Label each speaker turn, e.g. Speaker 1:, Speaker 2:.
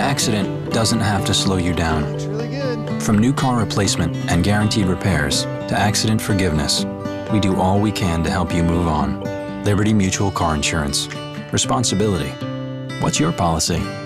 Speaker 1: accident doesn't have to slow you down. From new car replacement and guaranteed repairs to accident forgiveness, we do all we can to help you move on. Liberty Mutual Car Insurance. Responsibility. What's your policy?